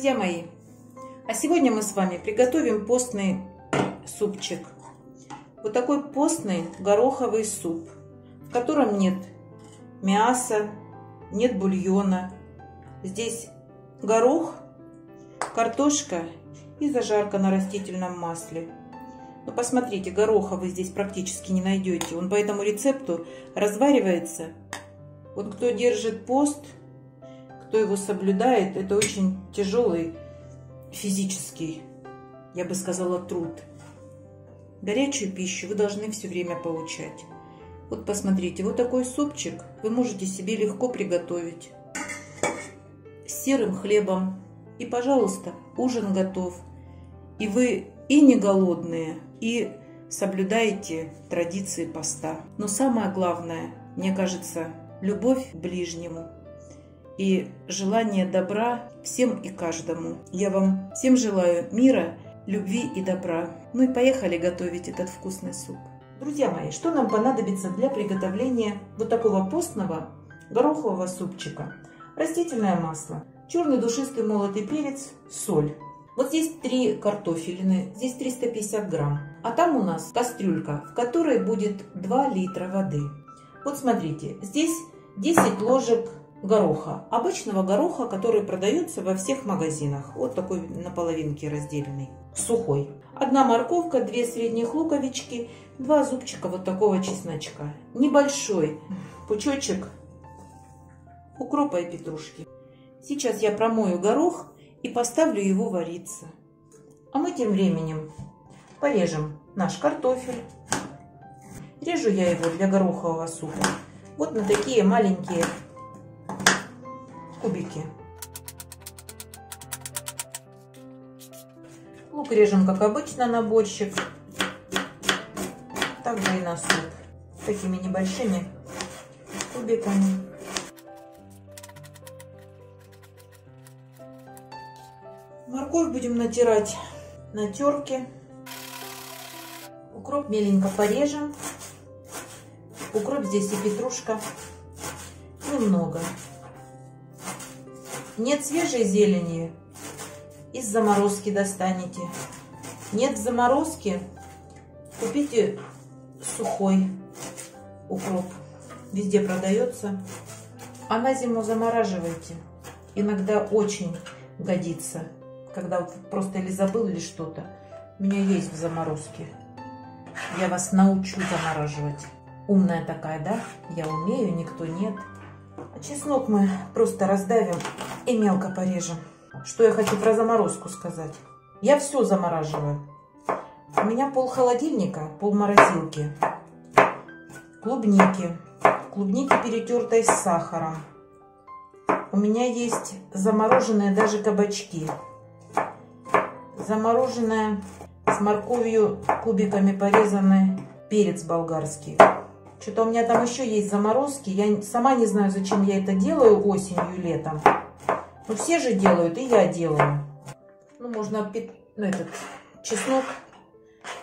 Друзья мои, а сегодня мы с вами приготовим постный супчик. Вот такой постный гороховый суп, в котором нет мяса, нет бульона. Здесь горох, картошка и зажарка на растительном масле. Но посмотрите, гороха вы здесь практически не найдете. Он по этому рецепту разваривается. Вот кто держит пост, кто его соблюдает, это очень тяжелый физический, я бы сказала, труд. Горячую пищу вы должны все время получать. Вот посмотрите, вот такой супчик вы можете себе легко приготовить. С серым хлебом. И, пожалуйста, ужин готов. И вы и не голодные, и соблюдаете традиции поста. Но самое главное, мне кажется, любовь к ближнему и желание добра всем и каждому. Я вам всем желаю мира, любви и добра. Ну и поехали готовить этот вкусный суп. Друзья мои, что нам понадобится для приготовления вот такого постного горохового супчика? Растительное масло, черный душистый молотый перец, соль. Вот здесь три картофелины, здесь 350 грамм. А там у нас кастрюлька, в которой будет 2 литра воды. Вот смотрите, здесь 10 ложек гороха. Обычного гороха, который продается во всех магазинах. Вот такой на половинке разделенный. Сухой. Одна морковка, две средних луковички, два зубчика вот такого чесночка. Небольшой пучочек укропа и петрушки. Сейчас я промою горох и поставлю его вариться. А мы тем временем порежем наш картофель. Режу я его для горохового супа. Вот на такие маленькие кубики. Лук режем, как обычно, на борщик. Также и на суп. Такими небольшими кубиками. Морковь будем натирать на терке. Укроп меленько порежем. Укроп здесь и петрушка. Немного. Нет свежей зелени, из заморозки достанете. Нет заморозки, купите сухой укроп. Везде продается. А на зиму замораживайте. Иногда очень годится когда вот просто или забыл, или что-то. У меня есть в заморозке. Я вас научу замораживать. Умная такая, да? Я умею, никто нет. А чеснок мы просто раздавим и мелко порежем. Что я хочу про заморозку сказать. Я все замораживаю. У меня пол холодильника, пол морозилки. Клубники. Клубники перетертой с сахаром. У меня есть замороженные даже кабачки замороженная с морковью кубиками порезанный перец болгарский. Что-то у меня там еще есть заморозки. Я сама не знаю, зачем я это делаю осенью летом. Но все же делают, и я делаю. Ну, можно ну, этот чеснок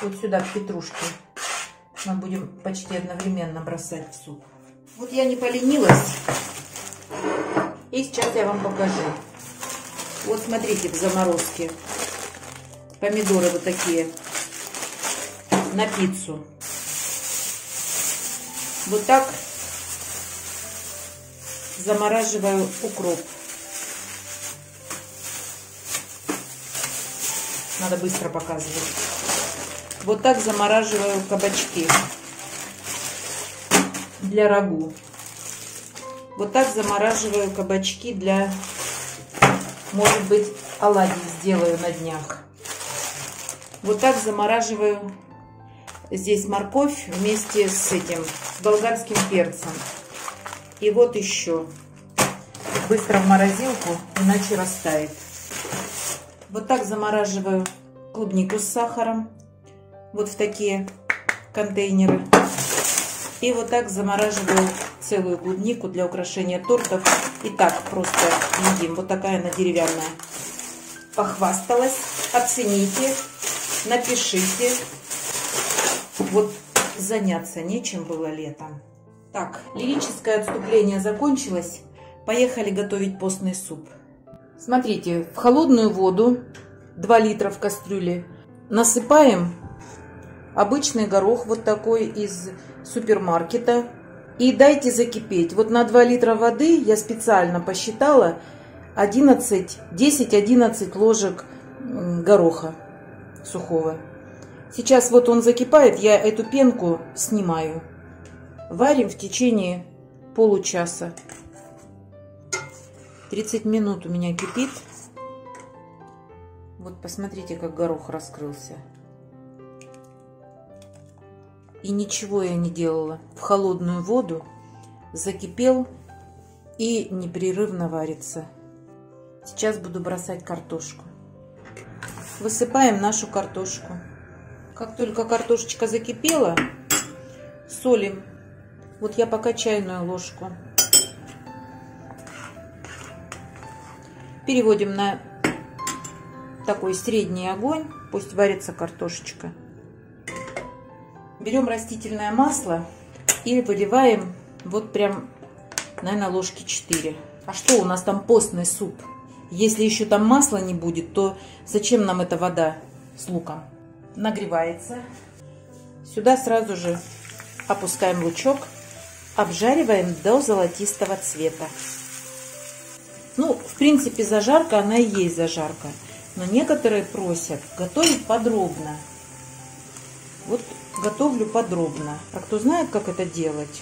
вот сюда к петрушке. Мы будем почти одновременно бросать в суп. Вот я не поленилась. И сейчас я вам покажу. Вот смотрите, в заморозке помидоры вот такие на пиццу. Вот так замораживаю укроп. Надо быстро показывать. Вот так замораживаю кабачки для рагу. Вот так замораживаю кабачки для, может быть, оладьи сделаю на днях. Вот так замораживаю здесь морковь вместе с этим, с болгарским перцем. И вот еще. Быстро в морозилку, иначе растает. Вот так замораживаю клубнику с сахаром. Вот в такие контейнеры. И вот так замораживаю целую клубнику для украшения тортов. И так просто едим. Вот такая она деревянная. Похвасталась. Оцените напишите. Вот заняться нечем было летом. Так, лирическое отступление закончилось. Поехали готовить постный суп. Смотрите, в холодную воду 2 литра в кастрюле насыпаем обычный горох вот такой из супермаркета и дайте закипеть. Вот на 2 литра воды я специально посчитала 11, 10-11 ложек гороха сухого. Сейчас вот он закипает, я эту пенку снимаю. Варим в течение получаса. 30 минут у меня кипит. Вот посмотрите, как горох раскрылся. И ничего я не делала. В холодную воду закипел и непрерывно варится. Сейчас буду бросать картошку. Высыпаем нашу картошку. Как только картошечка закипела, солим. Вот я пока чайную ложку. Переводим на такой средний огонь. Пусть варится картошечка. Берем растительное масло и выливаем вот прям, наверное, ложки 4. А что у нас там постный суп? Если еще там масла не будет, то зачем нам эта вода с луком? нагревается. Сюда сразу же опускаем лучок, обжариваем до золотистого цвета. Ну, в принципе, зажарка, она и есть зажарка. Но некоторые просят готовить подробно. Вот готовлю подробно. А кто знает, как это делать,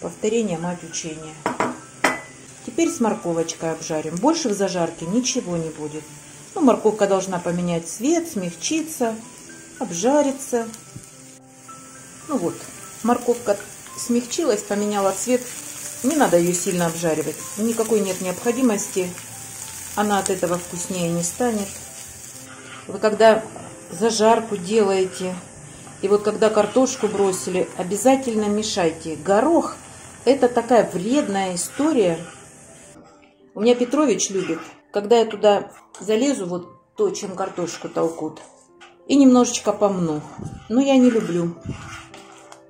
повторение мать учения. Теперь с морковочкой обжарим. Больше в зажарке ничего не будет. Ну, морковка должна поменять цвет, смягчиться обжарится. Ну вот, морковка смягчилась, поменяла цвет. Не надо ее сильно обжаривать. Никакой нет необходимости. Она от этого вкуснее не станет. Вы когда зажарку делаете, и вот когда картошку бросили, обязательно мешайте. Горох – это такая вредная история. У меня Петрович любит, когда я туда залезу, вот то, чем картошку толкут – и немножечко помну. Но я не люблю.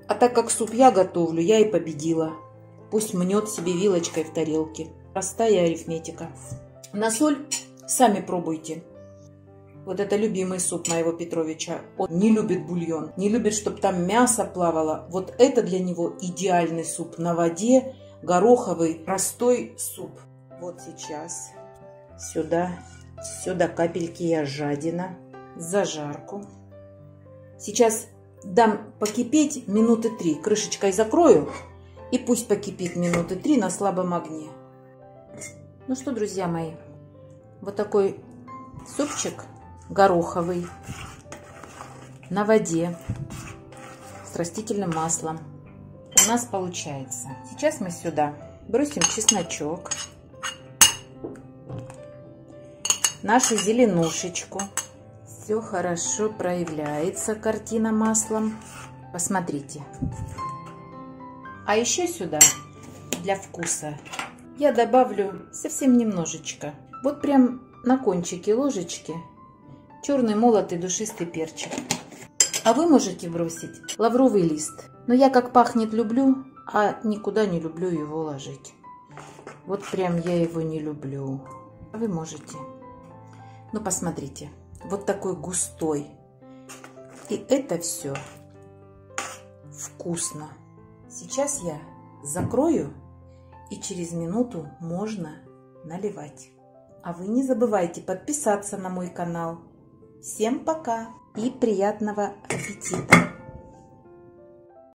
А так как суп я готовлю, я и победила. Пусть мнет себе вилочкой в тарелке. Простая арифметика. На соль сами пробуйте. Вот это любимый суп моего Петровича. Он не любит бульон, не любит, чтобы там мясо плавало. Вот это для него идеальный суп на воде, гороховый, простой суп. Вот сейчас сюда, сюда капельки я жадина зажарку. Сейчас дам покипеть минуты три. Крышечкой закрою и пусть покипит минуты три на слабом огне. Ну что, друзья мои, вот такой супчик гороховый на воде с растительным маслом у нас получается. Сейчас мы сюда бросим чесночок, нашу зеленушечку, все хорошо проявляется картина маслом. Посмотрите. А еще сюда для вкуса я добавлю совсем немножечко. Вот прям на кончике ложечки черный молотый душистый перчик. А вы можете бросить лавровый лист. Но я как пахнет люблю, а никуда не люблю его ложить. Вот прям я его не люблю. А вы можете. Ну, посмотрите вот такой густой. И это все вкусно. Сейчас я закрою, и через минуту можно наливать. А вы не забывайте подписаться на мой канал. Всем пока и приятного аппетита!